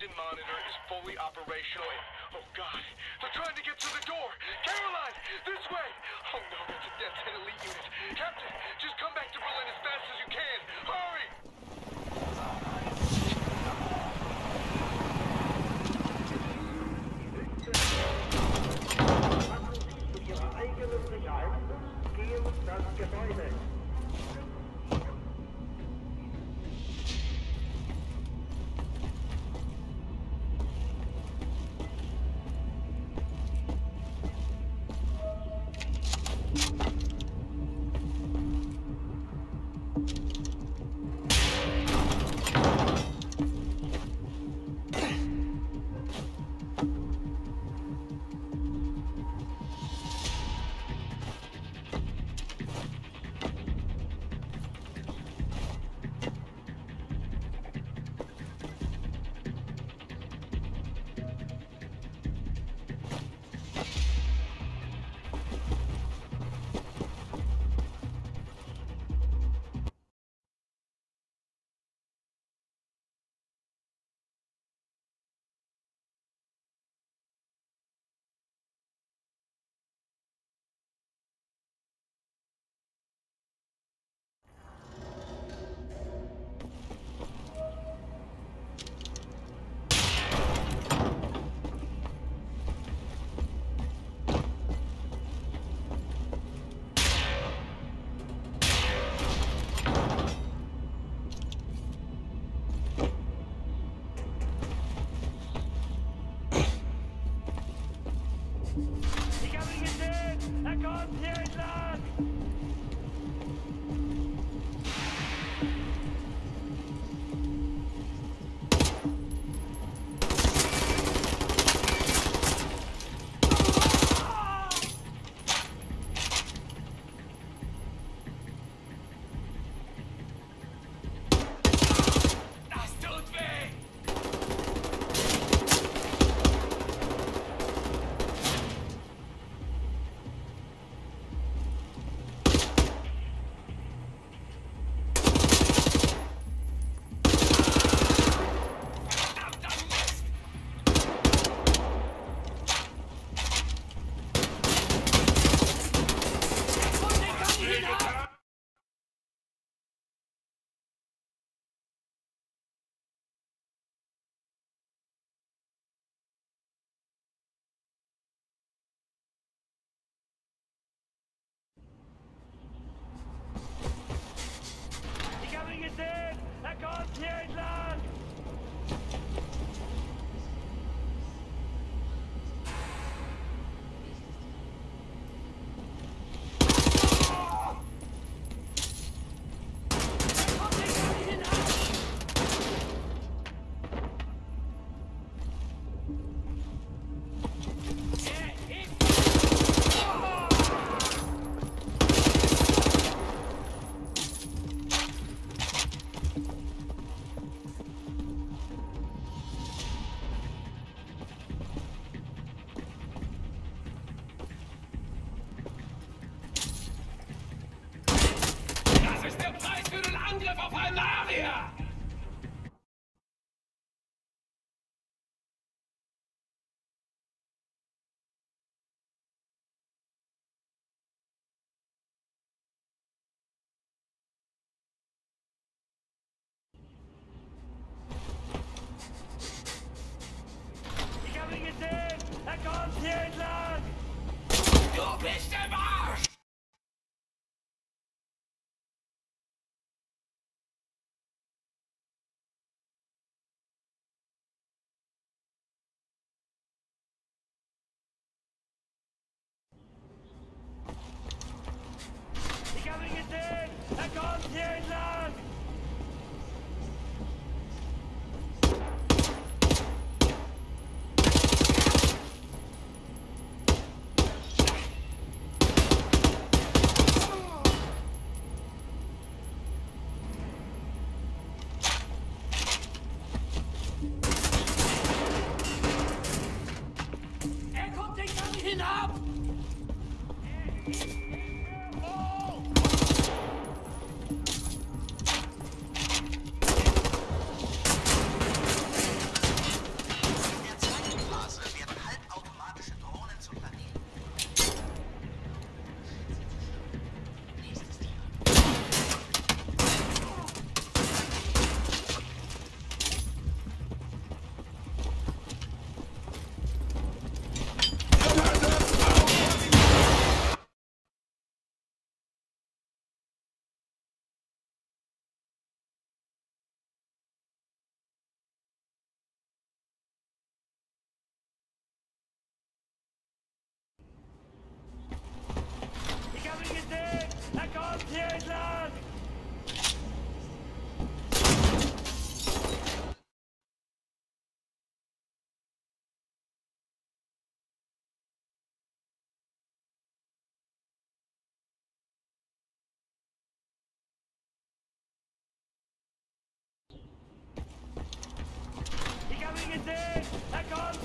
London monitor is fully operational and, oh god, they're trying to get through the door! Caroline! This way! Oh no, that's a death Head elite unit. on here!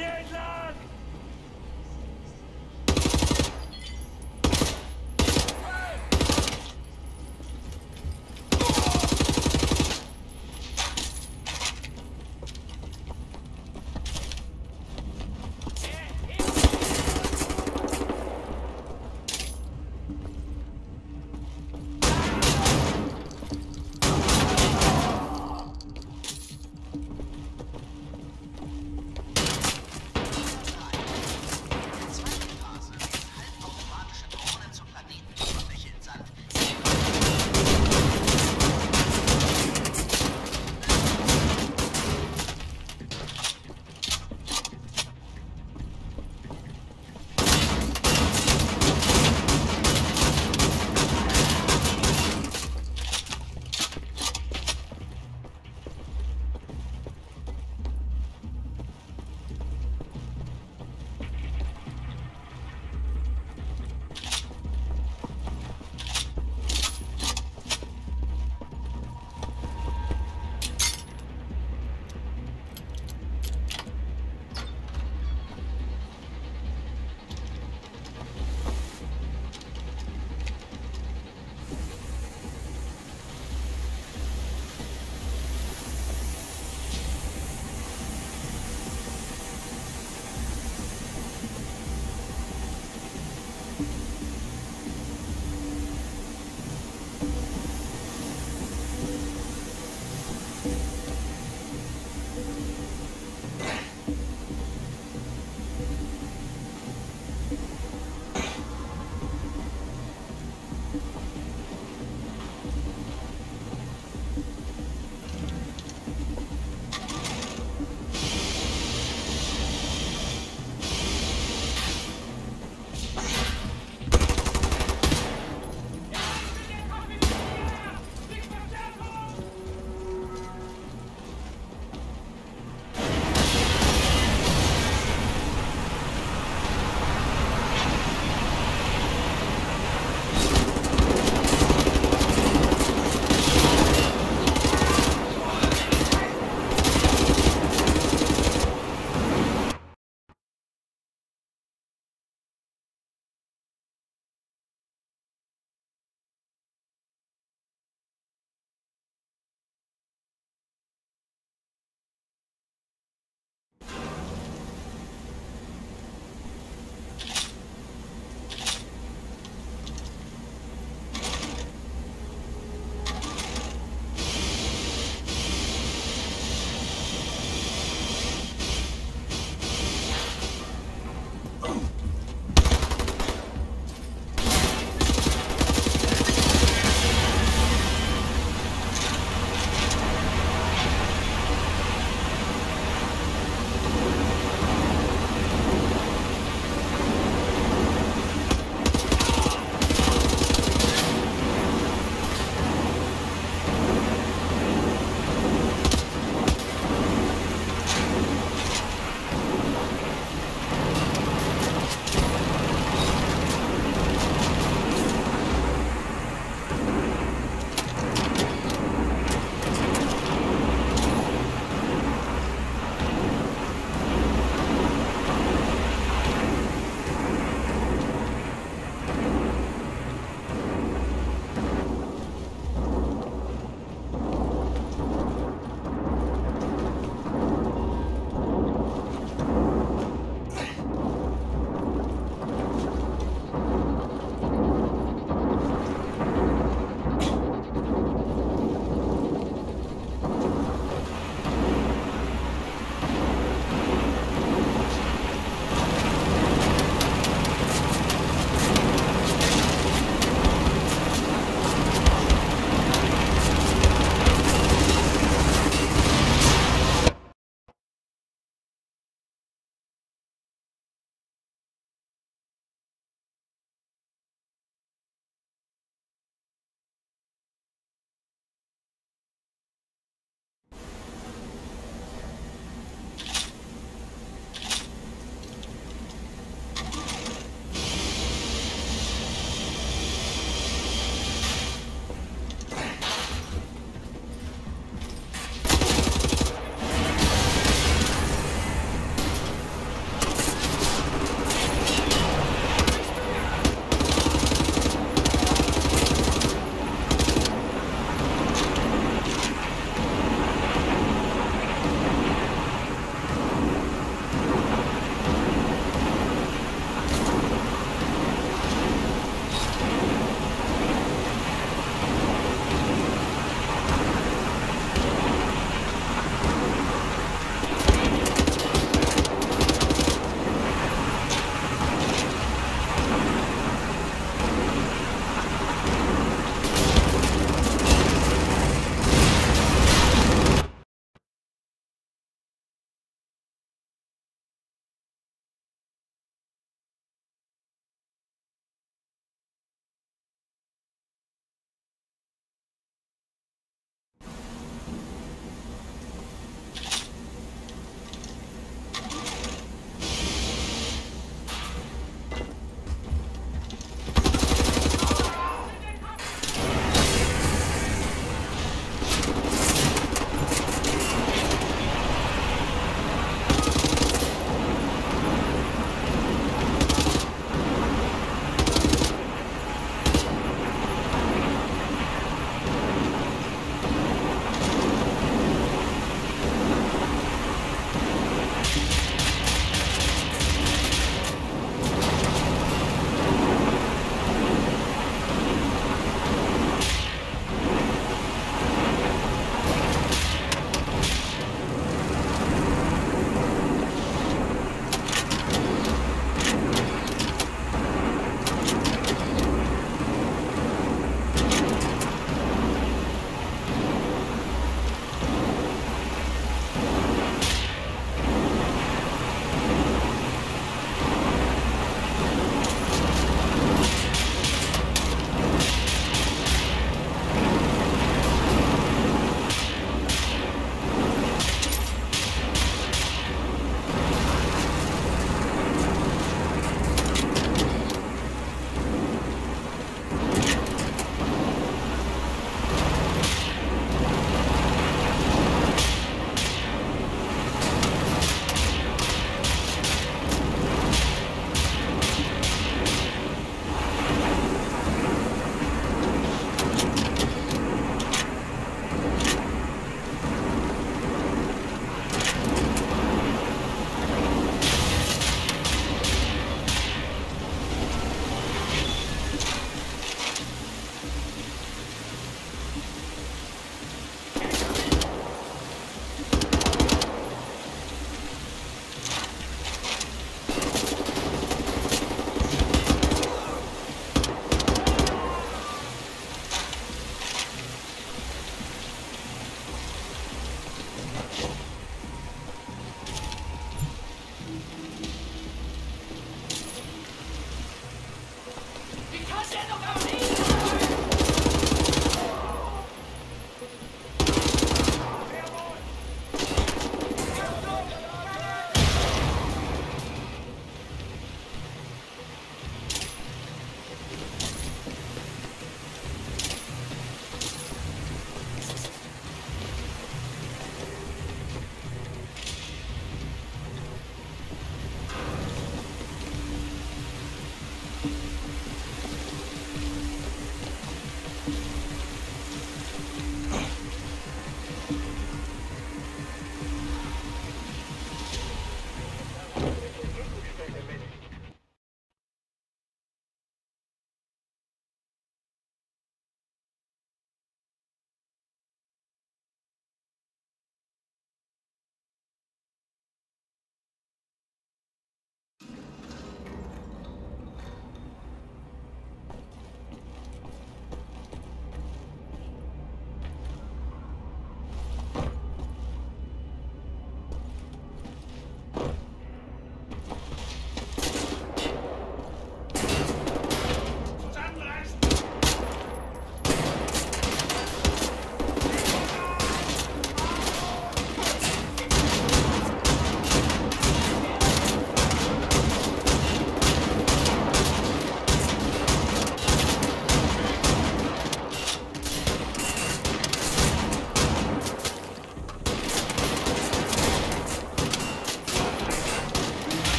Er kommt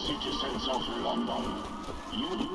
citizens of London, you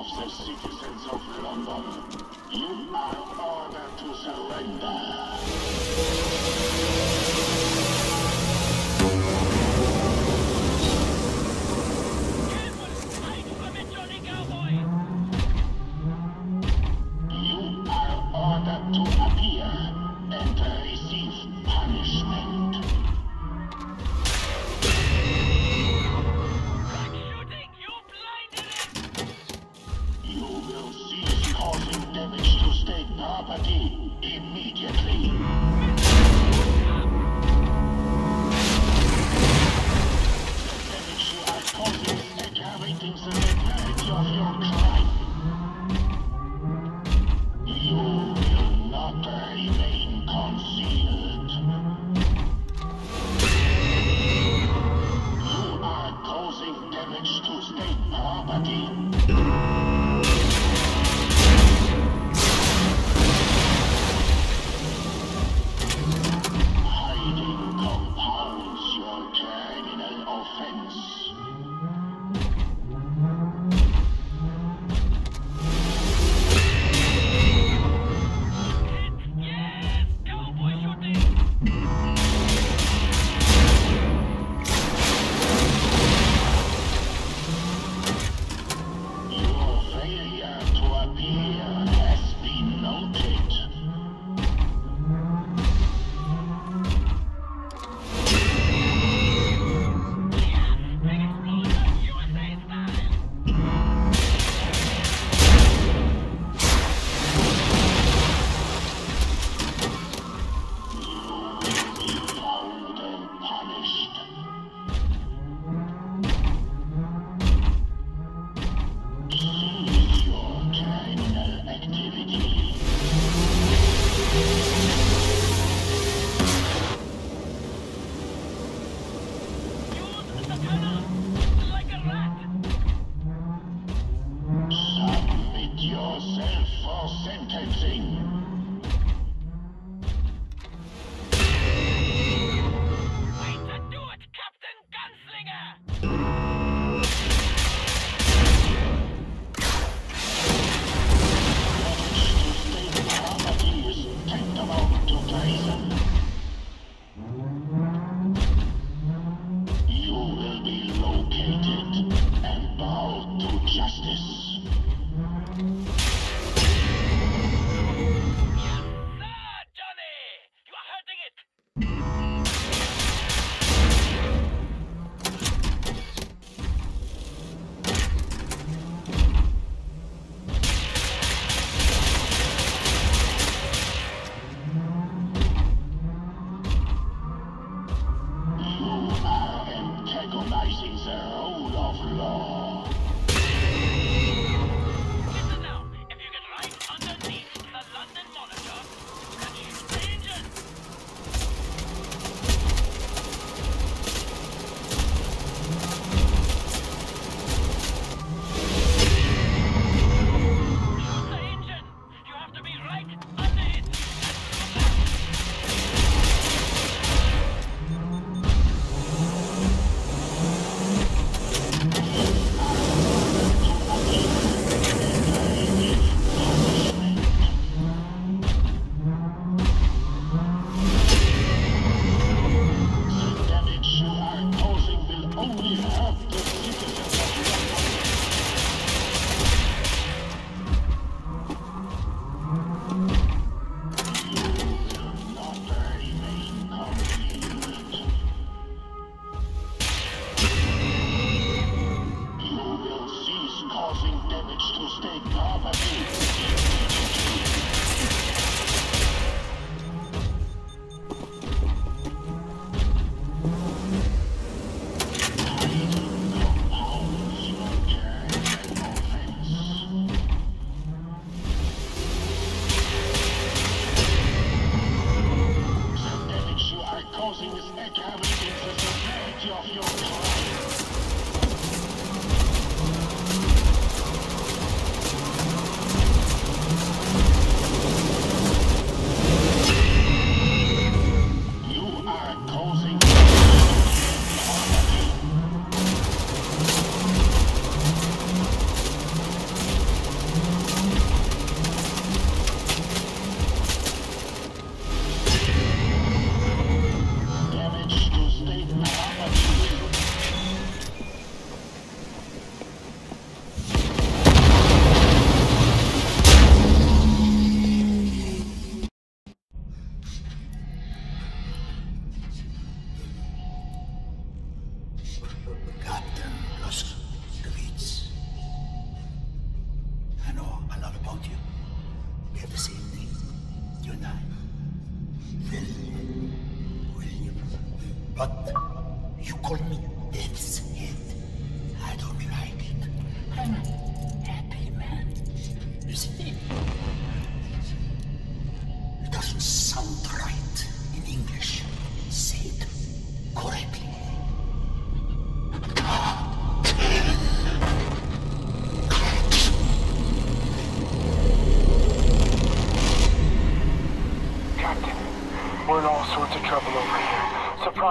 of the citizens of London. You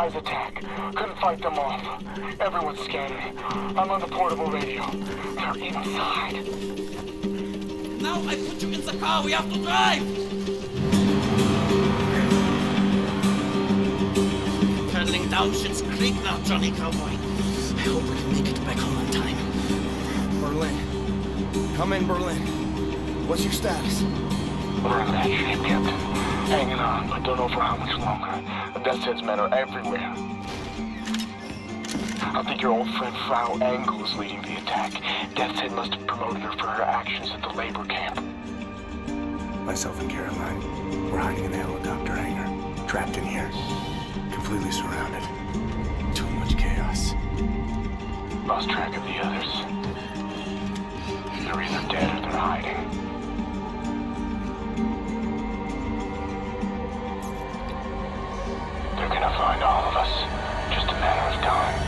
Surprise attack. Couldn't fight them off. Everyone's scanning. I'm on the portable radio. They're inside. Now I put you in the car. We have to drive. Turning down Schitt's Creek now, Johnny Cowboy. I hope we can make it back home on time. Berlin. Come in, Berlin. What's your status? We're in bad shape, Captain. Hanging on, but don't know for how much longer. The Death's Head's men are everywhere. I think your old friend Frau Engel is leading the attack. Death's Head must have promoted her for her actions at the labor camp. Myself and Caroline, we're hiding in the helicopter hangar. Trapped in here. Completely surrounded. Too much chaos. Lost track of the others. They're either dead or they're hiding. They're gonna find all of us. Just a matter of time.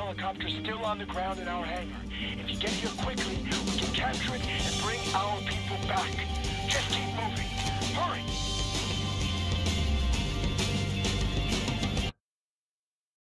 helicopter still on the ground in our hangar. If you get here quickly, we can capture it and bring our people back. Just keep!